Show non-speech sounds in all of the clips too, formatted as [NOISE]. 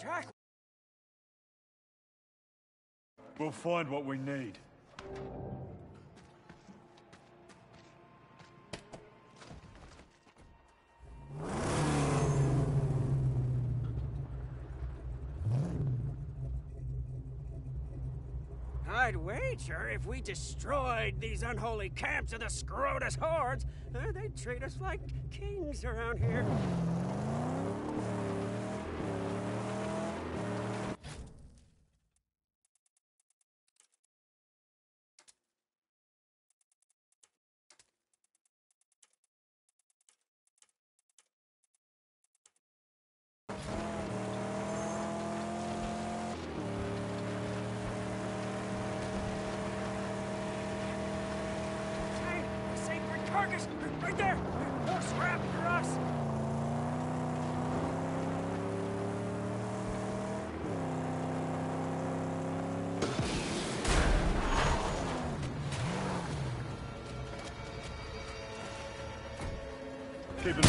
Jack, We'll find what we need. I'd wager if we destroyed these unholy camps of the Scrotus hordes, uh, they'd treat us like kings around here. Carcass! Right there! More scrap for us! Keep it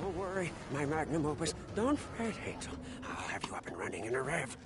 don't worry, my magnum opus. Don't fret, Hazel. I'll have you up and running in a rev.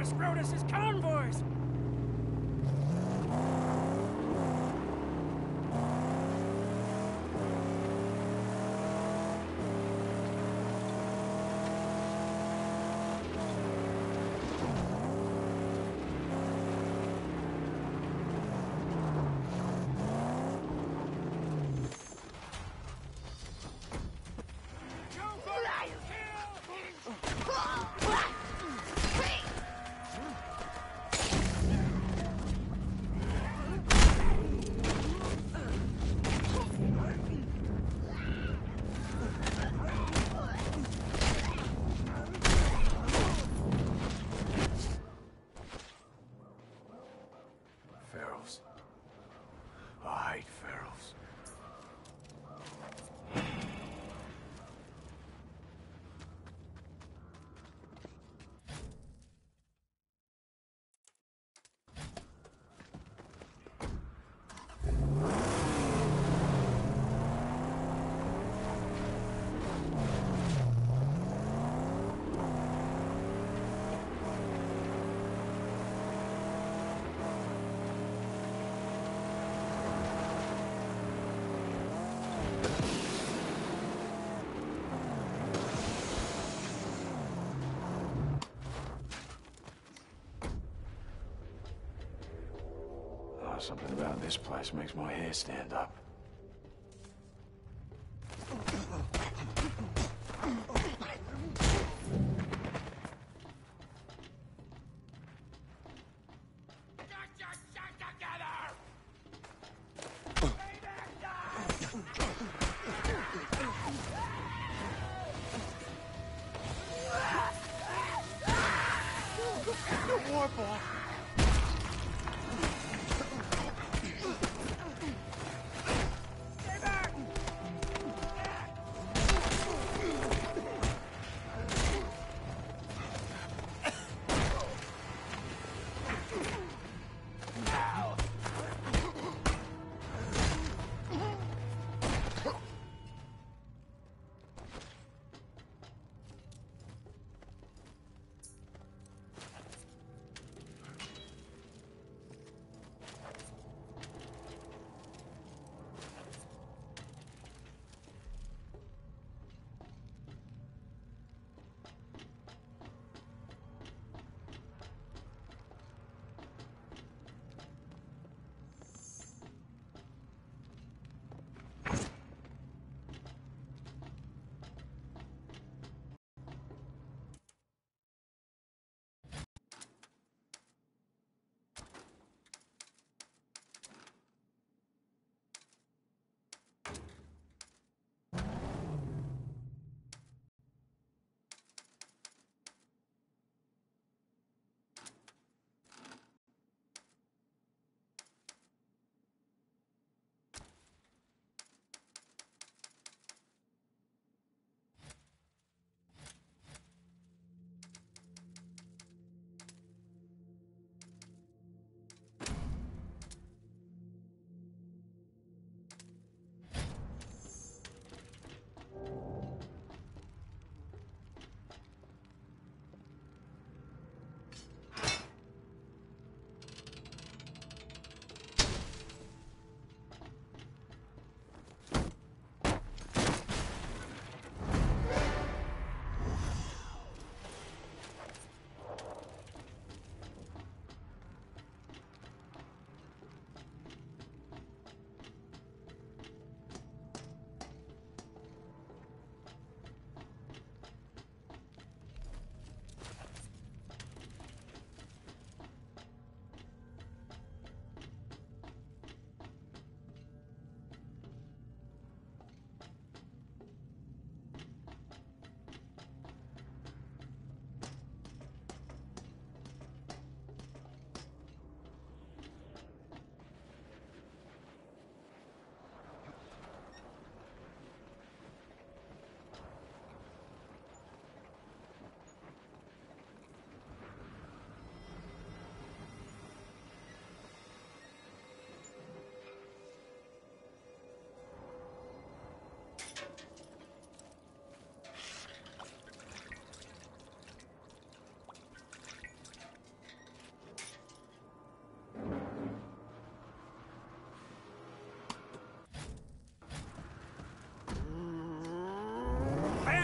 Of convoys! Ferals. I hate ferals. Oh, something about this place makes my hair stand up.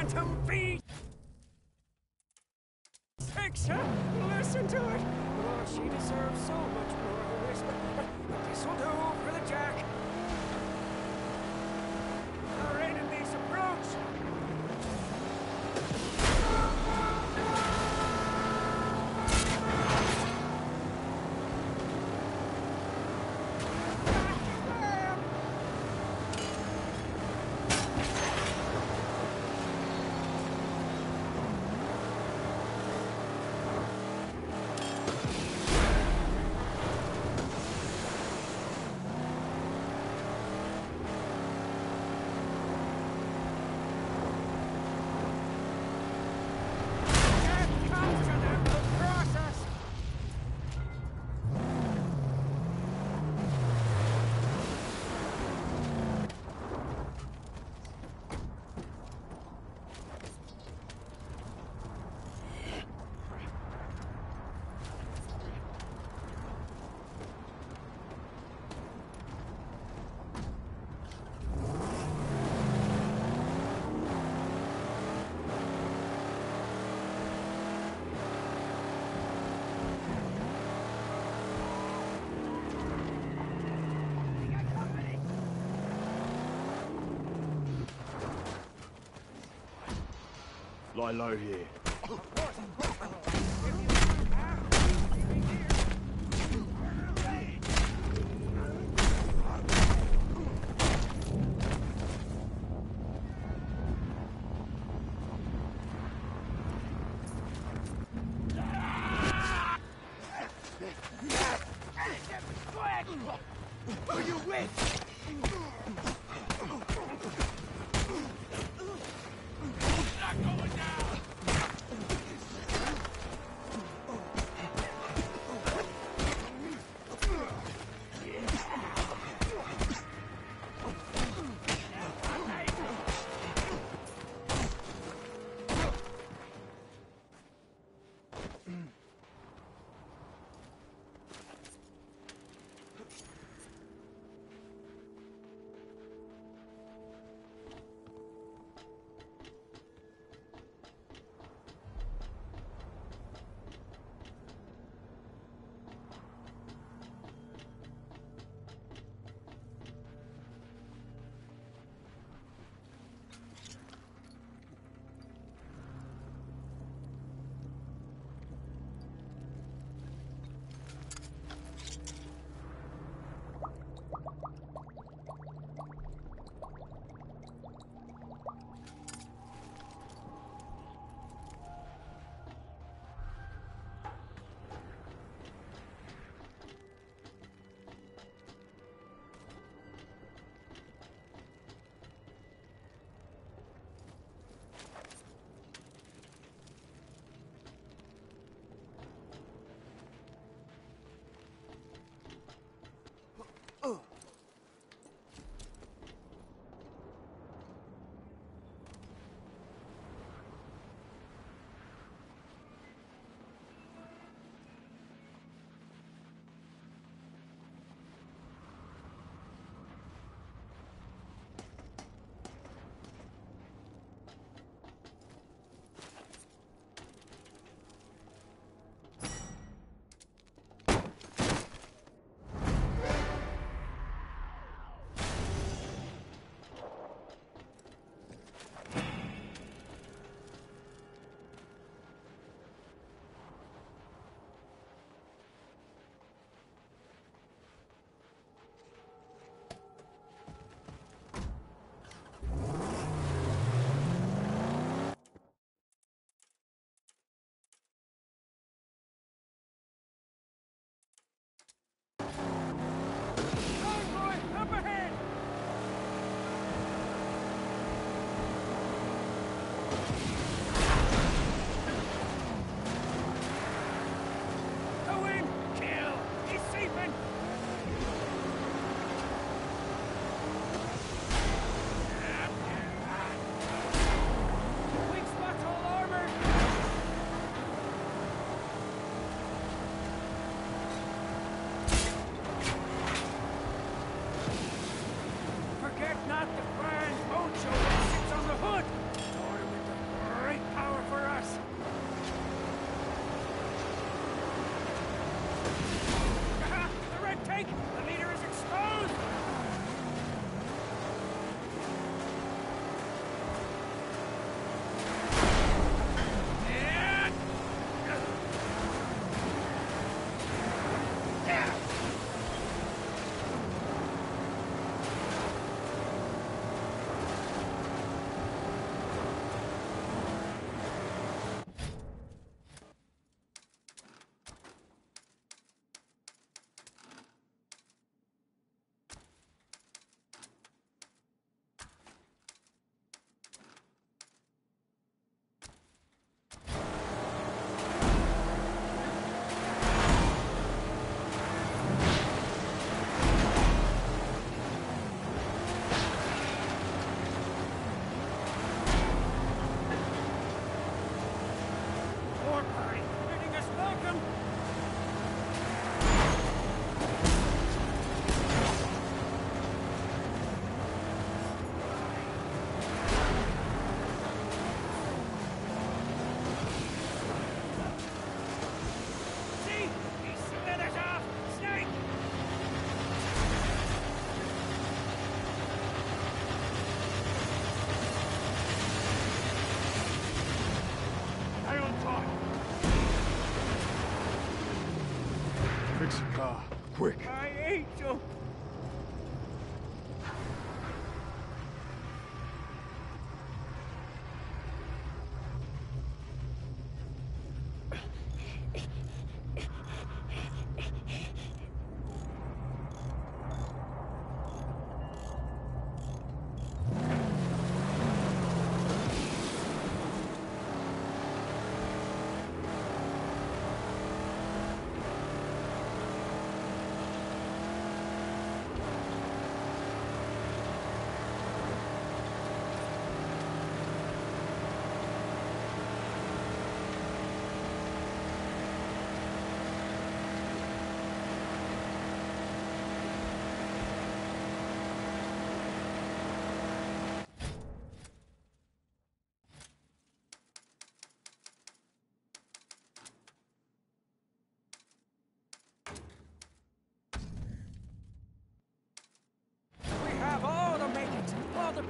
Phantom! Picks her! Listen to it! Oh, she deserves so much more than this, this'll do for the Jack. Lie low here. Who you with?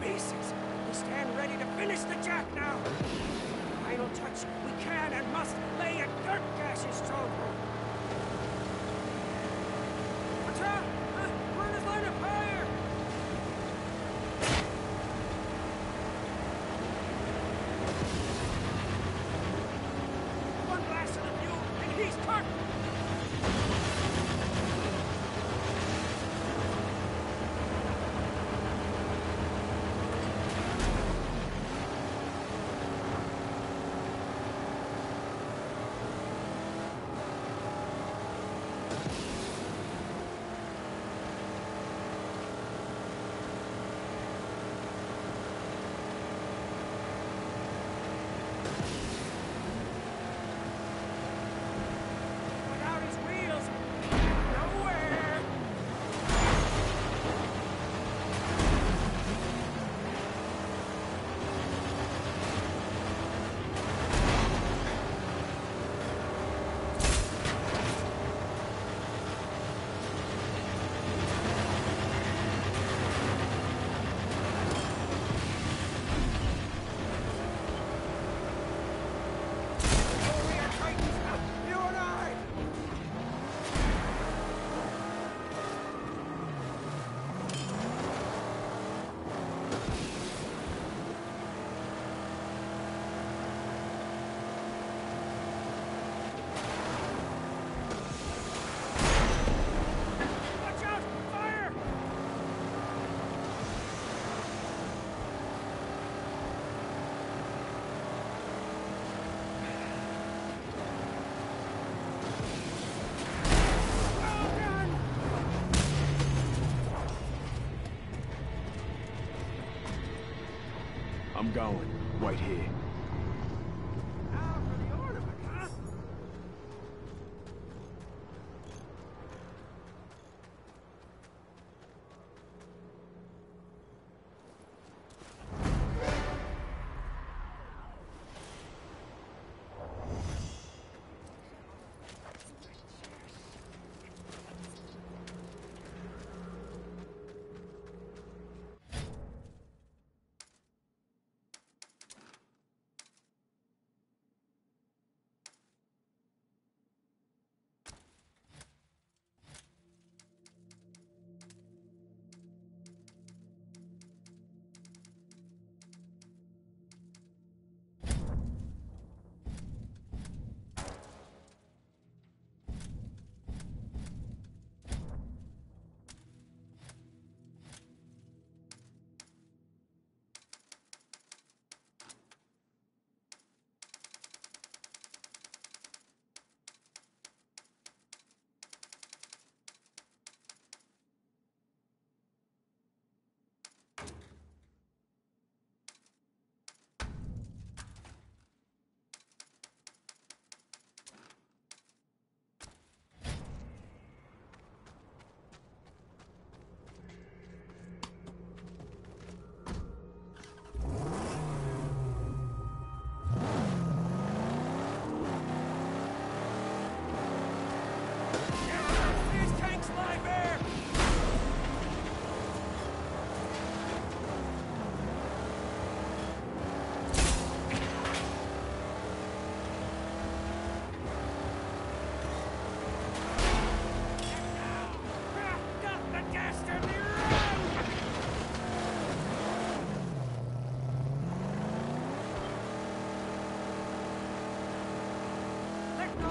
We stand ready to finish the job now. Final touch. We can and must lay at Dirk Gash's stronghold. What's?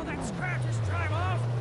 that scratch his drive off?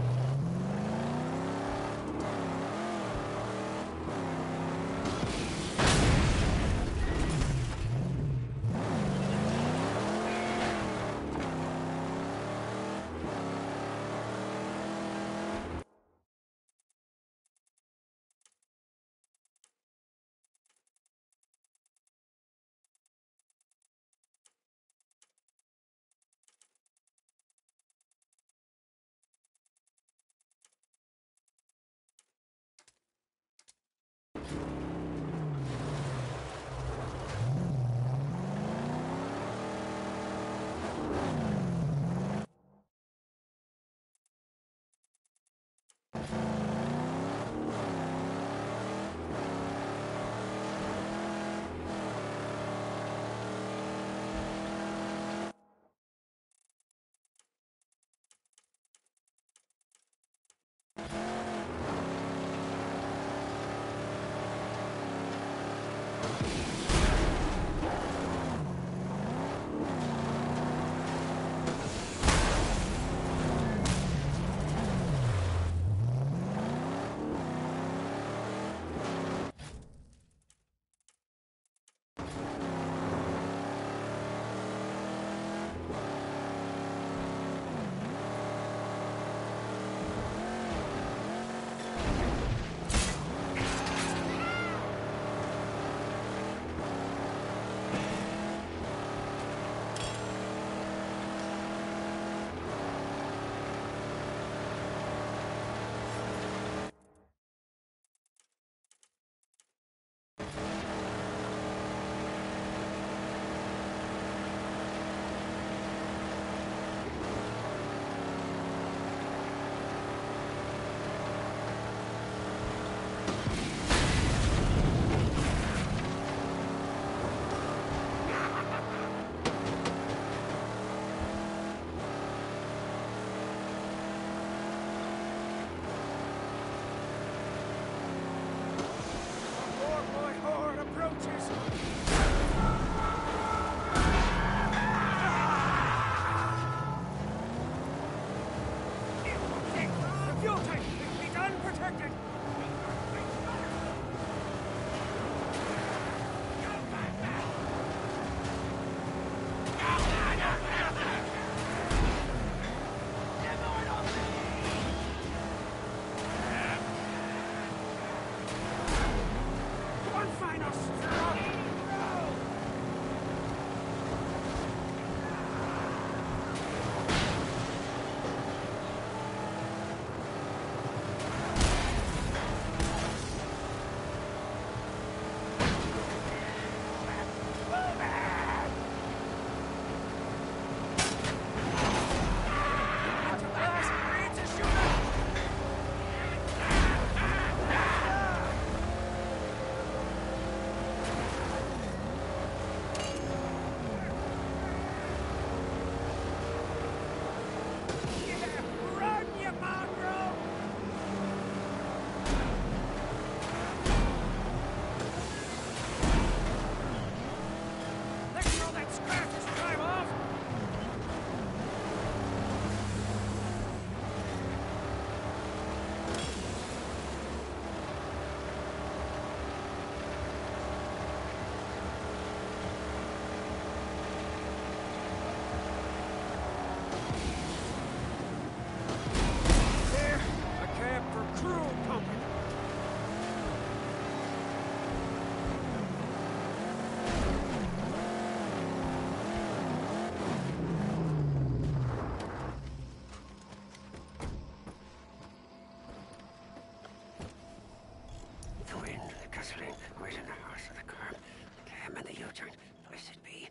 Blessed be.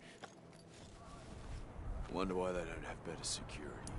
Wonder why they don't have better security.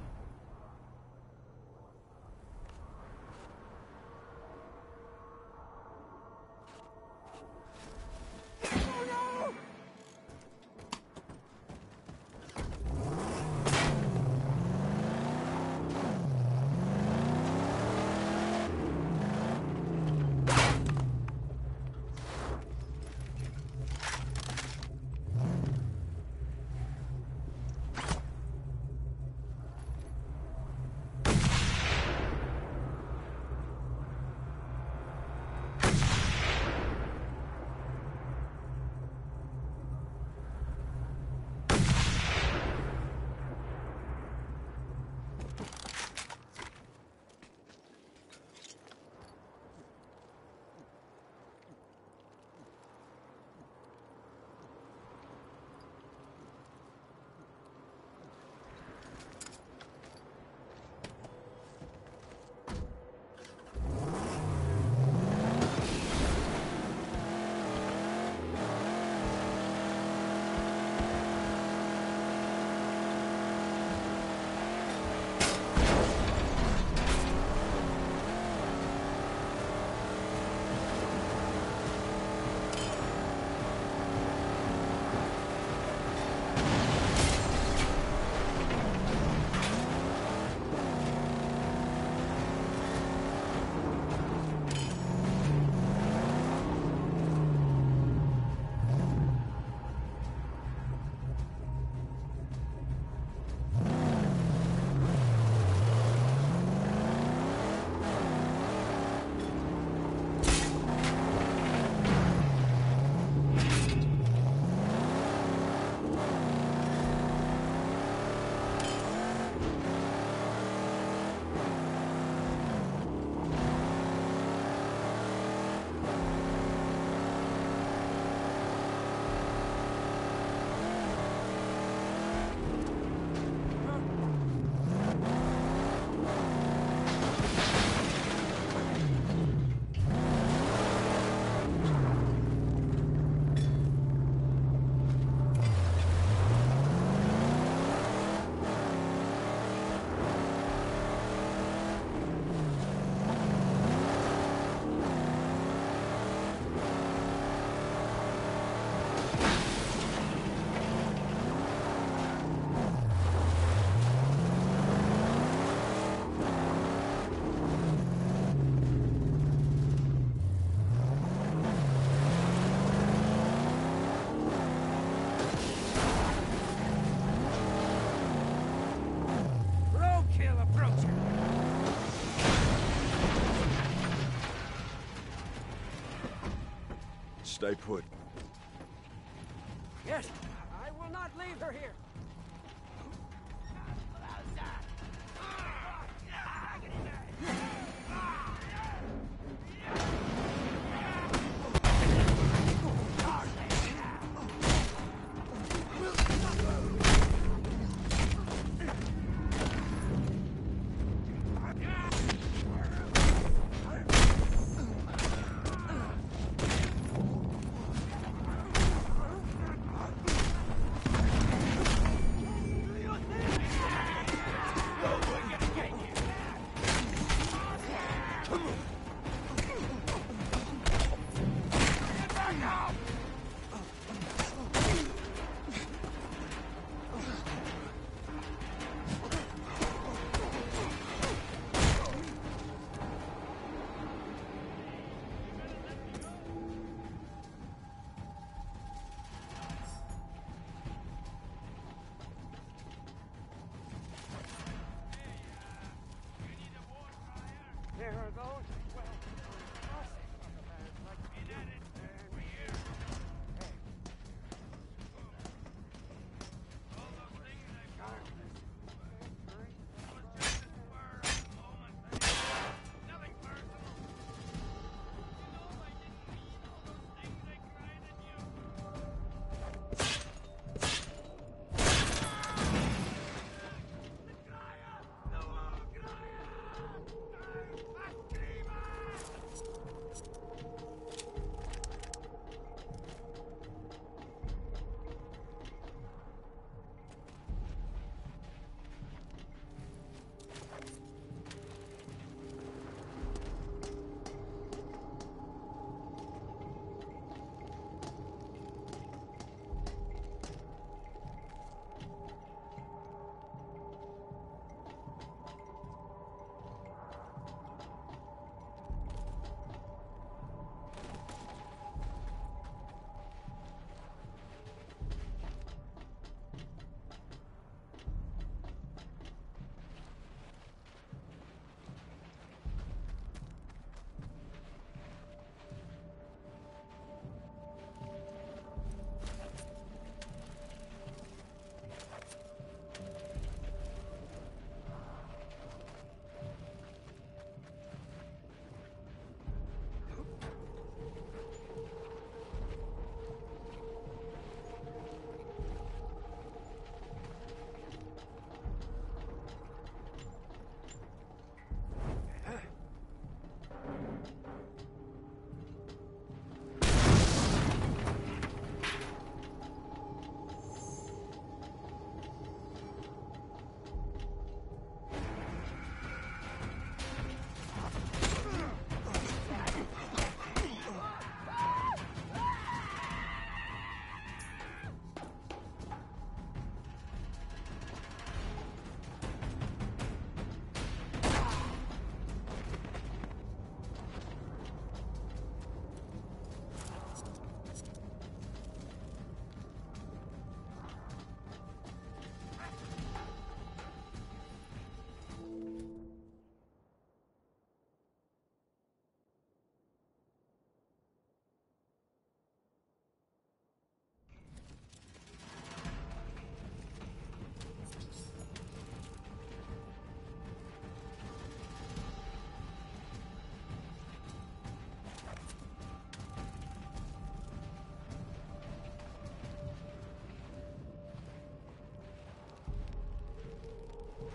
Stay put.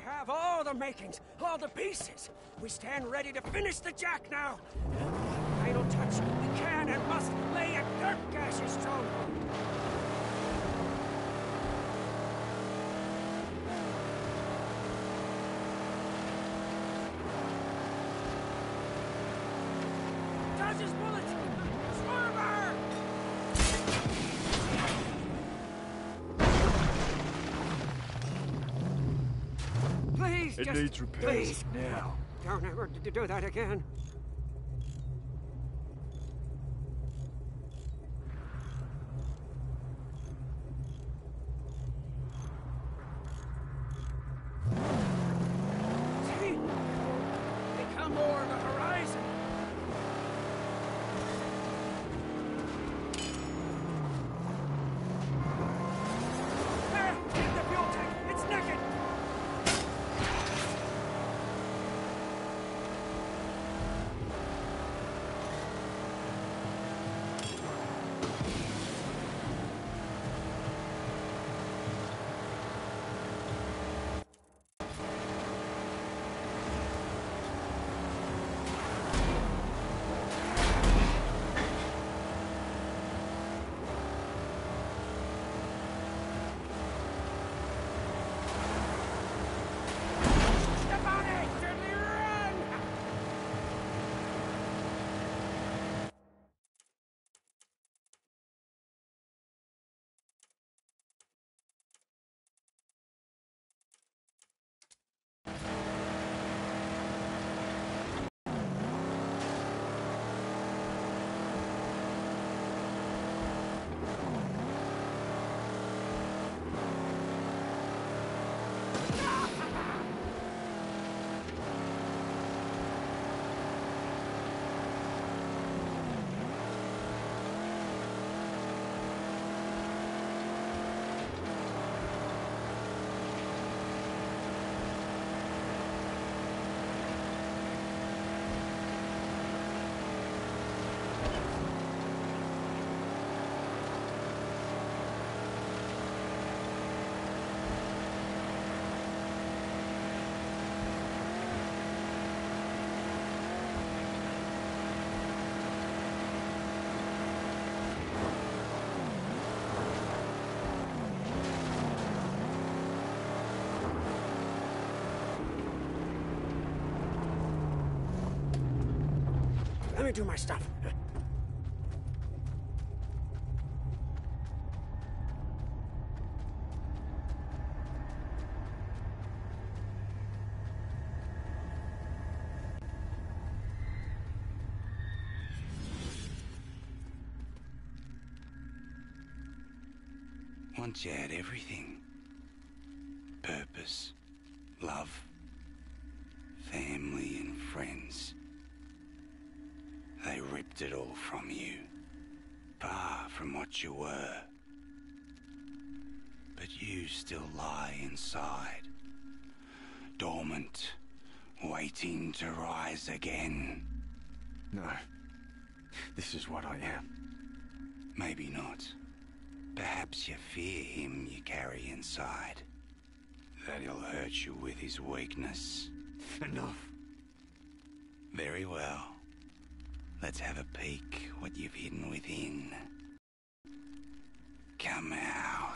We have all the makings, all the pieces. We stand ready to finish the jack now. Final touch. We can and must lay at Gutgash's throne. Dodges It just needs repairs please. now. Don't ever do that again. Me do my stuff. Once you had everything inside, dormant, waiting to rise again. No. This is what I am. Maybe not. Perhaps you fear him you carry inside. That he'll hurt you with his weakness. [LAUGHS] Enough. Very well. Let's have a peek what you've hidden within. Come out.